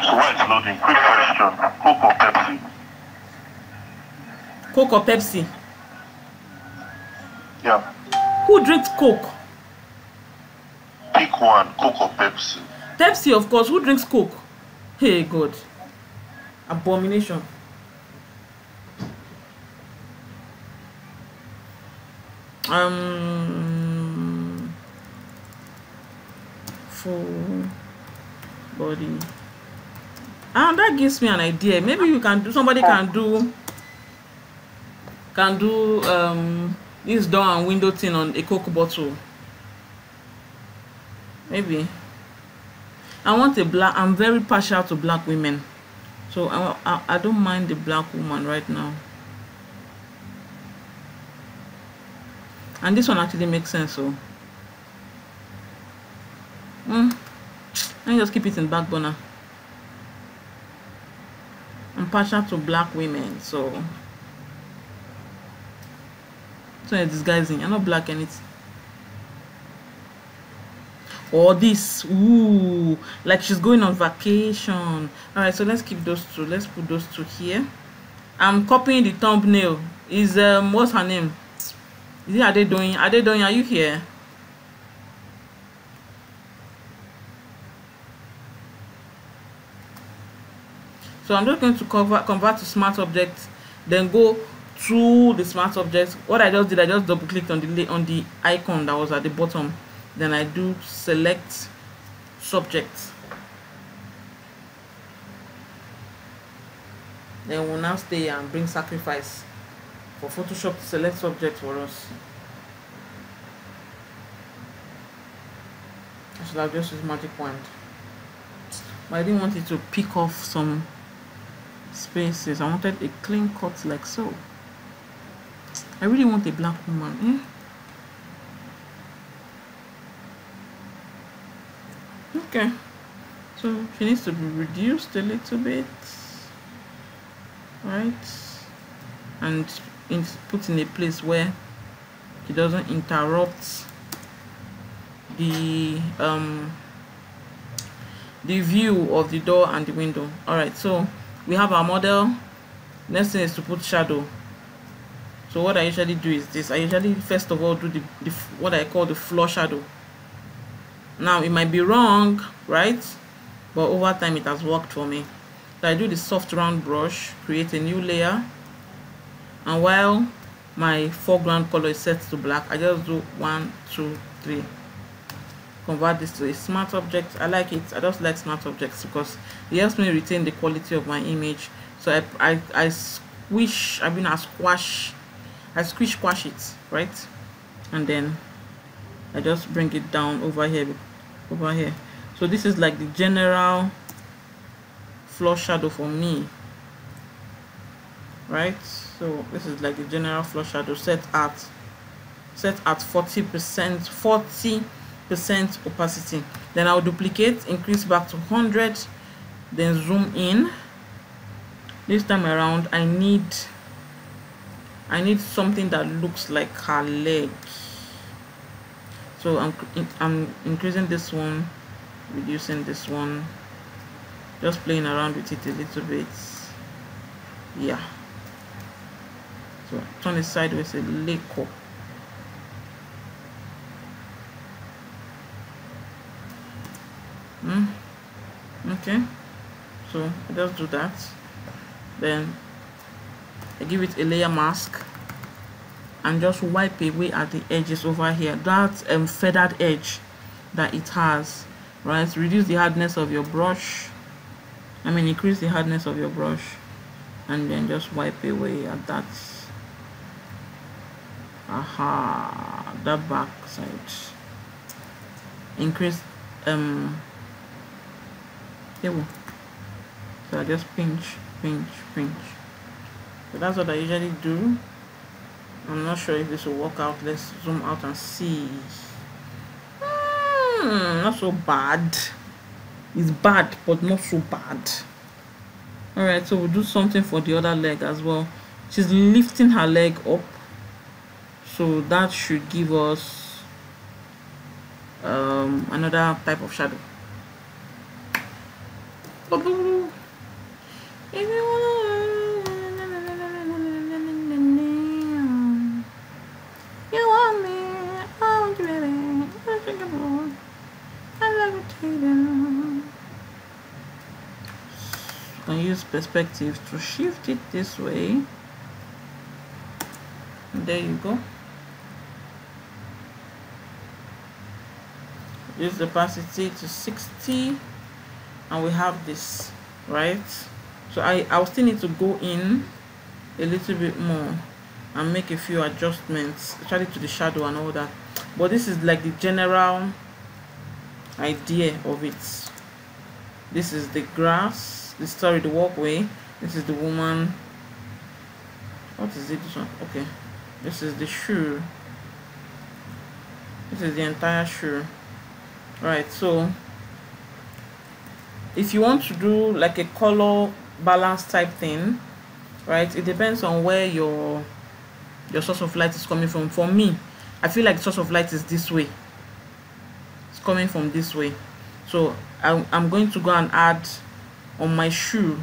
So why it's loading? Quick question. Coke or Pepsi? coke or pepsi Yeah. who drinks coke Pick one, Coke or Pepsi. pepsi of course who drinks coke hey god abomination um full body ah that gives me an idea maybe you can do somebody can do can do um this door and window thing on a coke bottle maybe I want a black. I'm very partial to black women, so I, I I don't mind the black woman right now. And this one actually makes sense. So, mm, let me just keep it in back burner. I'm partial to black women, so. So you're disguising. You're not black and it's or this. Ooh. Like she's going on vacation. All right so let's keep those two. Let's put those two here. I'm copying the thumbnail. Is um what's her name is it adedoyin? Adedoyin are you here? So i'm just going to cover convert to smart object then go to the smart object what i just did i just double clicked on the on the icon that was at the bottom. Then I do select subject then we'll now stay and bring sacrifice for Photoshop to select subject for us. I should have just used magic wand but I didn't want it to pick off some spaces. I wanted a clean cut like so. I really want a black woman eh? okay. So she needs to be reduced a little bit. Right? And in, put in a place where it doesn't interrupt the um the view of the door and the window. All right so we have our model. Next thing is to put shadow. So what i usually do is this. I usually first of all do the, the what i call the floor shadow. Now it might be wrong right? But over time it has worked for me. So i do the soft round brush create a new layer and while my foreground color is set to black i just do one two three. Convert this to a smart object. I like it. I just like smart objects because it helps me retain the quality of my image. So i i, I squish i mean i squash i squish squash it right? And then i just bring it down over here over here. So this is like the general floor shadow for me right so this is like the general floor shadow set at set at 40 percent 40 percent opacity. Then i'll duplicate increase back to 100 then zoom in. This time around i need i need something that looks like her leg. So i'm i'm increasing this one reducing this one. Just playing around with it a little bit. Yeah so turn it sideways a little mm. okay. So I just do that. Then I give it a layer mask and just wipe away at the edges over here. That um, feathered edge that it has right? Reduce the hardness of your brush. I mean increase the hardness of your brush. And then just wipe away at that aha that back side increase um table. So I just pinch pinch pinch. So that's what I usually do. I'm not sure if this will work out. Let's zoom out and see. Hmm, not so bad. It's bad but not so bad. All right so we'll do something for the other leg as well. She's lifting her leg up so that should give us um, another type of shadow can use perspective to shift it this way. There you go. Use the opacity to 60 and we have this, right? So I, I'll still need to go in a little bit more and make a few adjustments, especially to the shadow and all that. But this is like the general idea of it. This is the grass, the story, the walkway. This is the woman. What is it? This one? Okay. This is the shoe. This is the entire shoe. Right, so if you want to do like a color balance type thing, right, it depends on where your your source of light is coming from. For me, I feel like the source of light is this way. It's coming from this way. So I, I'm going to go and add on my shoe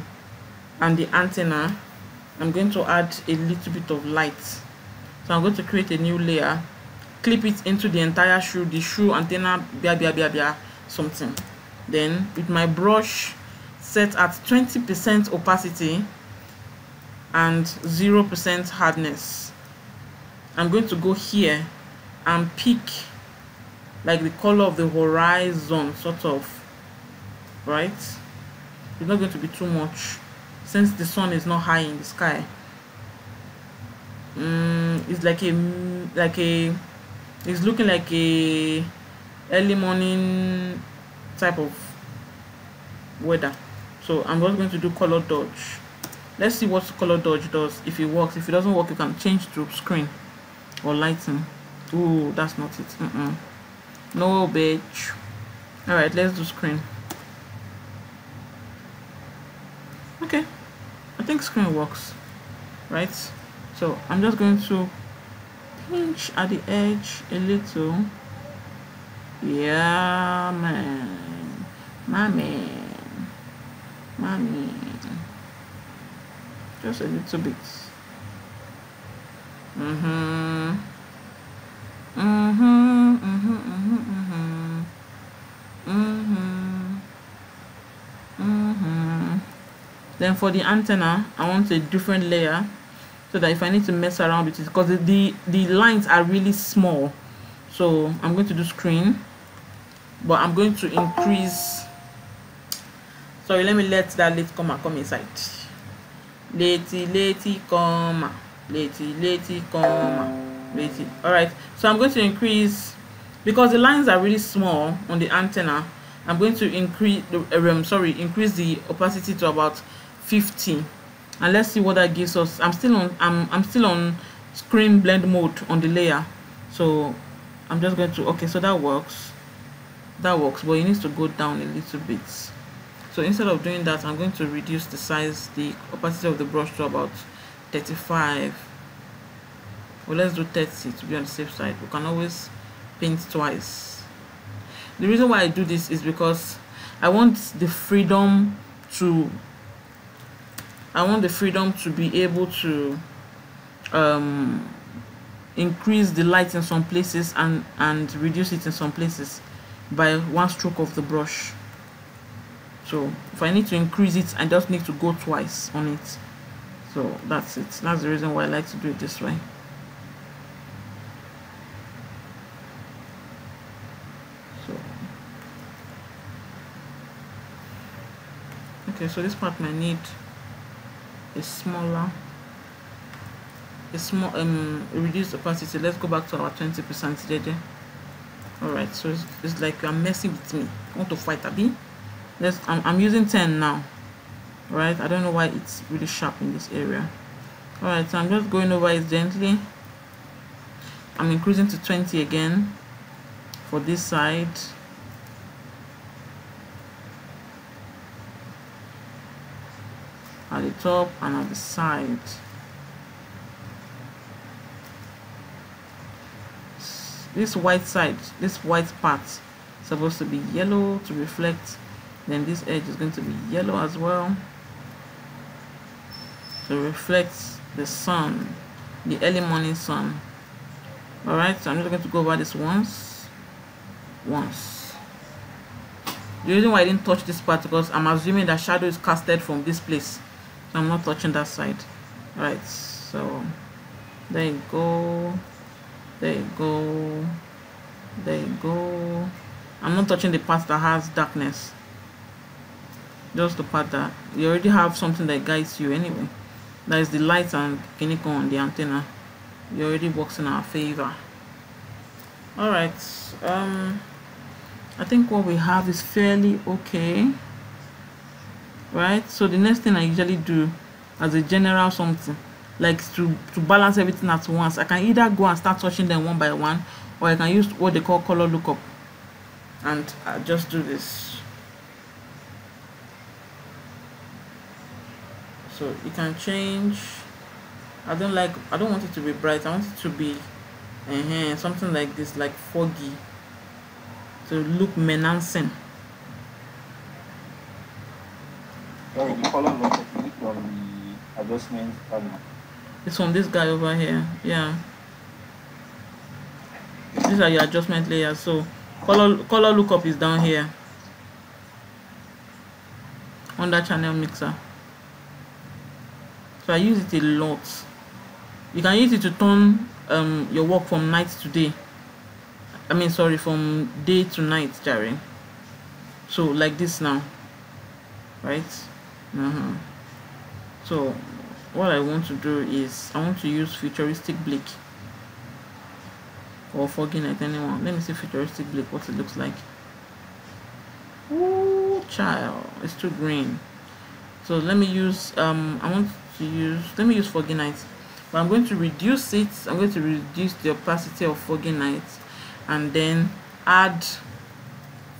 and the antenna, I'm going to add a little bit of light. So I'm going to create a new layer, clip it into the entire shoe, the shoe antenna, bia bia bia bia, something. Then with my brush set at 20% opacity and 0% hardness, I'm going to go here and pick like the color of the horizon sort of right it's not going to be too much since the sun is not high in the sky mm, it's like a like a it's looking like a early morning type of weather. So i'm just going to do color dodge. Let's see what color dodge does. If it works if it doesn't work you can change to screen or lighting. Ooh, that's not it. Mm -mm. no bitch. All right let's do screen. Okay. I think screen works right? So i'm just going to pinch at the edge a little. Yeah man. My man. My man. Just a little bit. Mm-hmm mm-hmm mm-hmm mm-hmm. Mm-hmm. Mm-hmm. Then for the antenna i want a different layer so that if i need to mess around with it because the, the the lines are really small. So i'm going to do screen but i'm going to increase sorry let me let that late comma come inside. Lady lady comma lady lady comma lady all right so i'm going to increase because the lines are really small on the antenna i'm going to increase the um, sorry increase the opacity to about 50 and let's see what that gives us. I'm still on i'm i'm still on screen blend mode on the layer. So i'm just going to okay so that works. That works but it needs to go down a little bit. So instead of doing that i'm going to reduce the size the opacity of the brush to about 35 well let's do 30 to be on the safe side. We can always paint twice. The reason why i do this is because i want the freedom to i want the freedom to be able to um increase the light in some places and and reduce it in some places by one stroke of the brush. So if i need to increase it i just need to go twice on it. So that's it. That's the reason why i like to do it this way. Okay so this part might need a smaller a small um reduced opacity. Let's go back to our 20 percent all right so it's, it's like you're messing with me. I want to fight abi? Let's I'm, I'm using 10 now right? I don't know why it's really sharp in this area. All right so I'm just going over it gently. I'm increasing to 20 again for this side at the top and at the side this white side this white part is supposed to be yellow to reflect then this edge is going to be yellow as well to reflect the sun the early morning sun. All right so i'm just going to go over this once once. The reason why i didn't touch this part because i'm assuming that shadow is casted from this place i'm not touching that side. Right so there you go there you go there you go. I'm not touching the part that has darkness. Just the part that you already have something that guides you anyway. That is the light and kiniko on the antenna. It already works in our favor. All right um i think what we have is fairly okay right? So the next thing i usually do as a general something like to to balance everything at once i can either go and start touching them one by one or i can use what they call color lookup and I just do this. So you can change. I don't like i don't want it to be bright i want it to be uh -huh, something like this like foggy to look menacing It's from this guy over here yeah. These are your adjustment layers so color color lookup is down here. Under channel mixer. So i use it a lot. You can use it to turn um your work from night to day. I mean sorry from day to night jerry. So like this now right uh -huh. so what i want to do is i want to use futuristic bleak. Or foggy night anyone let me see futuristic bleak what it looks like. Ooh, child it's too green. So let me use um i want to use let me use foggy night. But i'm going to reduce it i'm going to reduce the opacity of foggy night and then add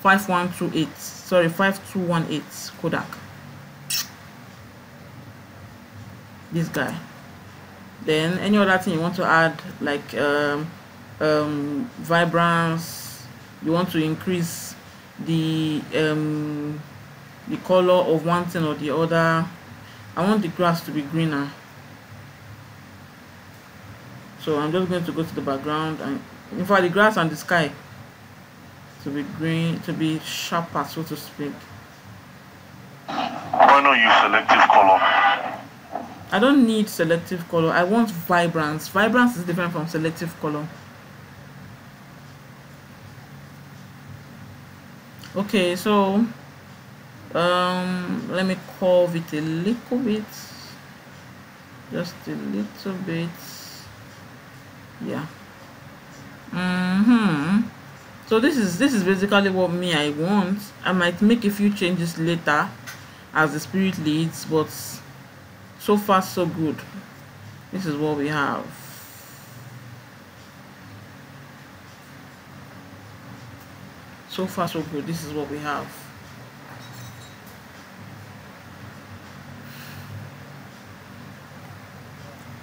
5128 sorry 5218 kodak this guy. Then any other thing you want to add like um, um, vibrance you want to increase the um, the color of one thing or the other? I want the grass to be greener. So I'm just going to go to the background and in fact the grass and the sky to be green to be sharper so to speak. Why not use selective color? I don't need selective color. I want vibrance. Vibrance is different from selective color. Okay so um let me curve it a little bit. Just a little bit. Yeah. Mm-hmm. So this is this is basically what me i want. I might make a few changes later as the spirit leads but so far so good. This is what we have. So far so good. This is what we have.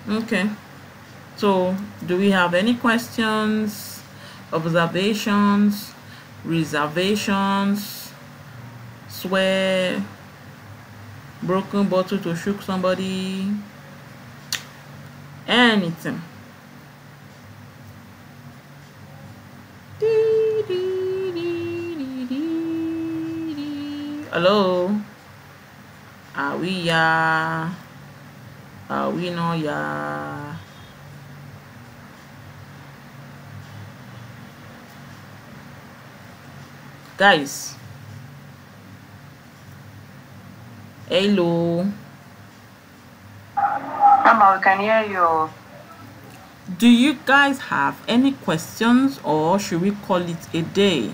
Okay. So do we have any questions observations reservations swear broken bottle to shook somebody anything. Hello? Are we ya? Are we no ya? Guys Hello. Mama, we can hear you. Do you guys have any questions or should we call it a day?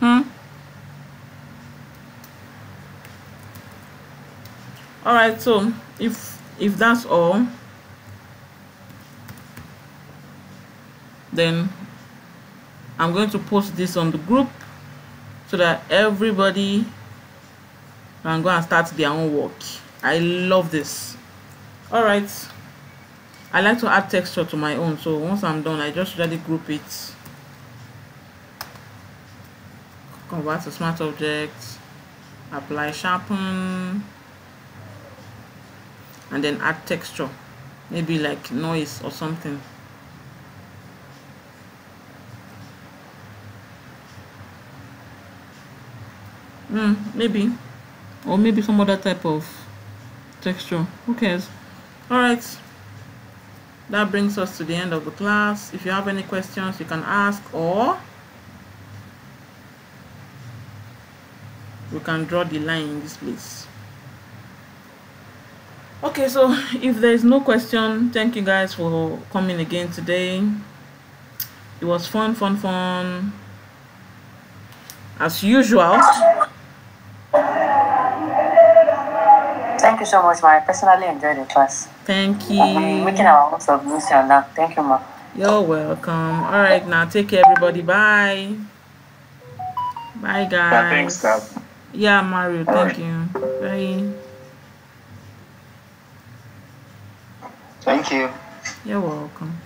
Hmm? Alright, so if if that's all, then I'm going to post this on the group so that everybody can go and start their own work. I love this. Alright. I like to add texture to my own, so once I'm done, I just usually group it. Convert to smart object, apply sharpen, and then add texture. Maybe like noise or something. Hmm, maybe. Or maybe some other type of texture. Who cares? Alright. That brings us to the end of the class. If you have any questions, you can ask or we can draw the line in this place. Okay, so if there is no question, thank you guys for coming again today. It was fun, fun, fun. As usual. You so much, ma. I personally enjoyed the class. Thank you We're you. making our own submission now. Thank you, ma. You're welcome. All right, now take care, everybody. Bye. Bye, guys. Yeah, thanks, Gab. Yeah, Mario. All Thank right. you. Bye. Thank you. You're welcome.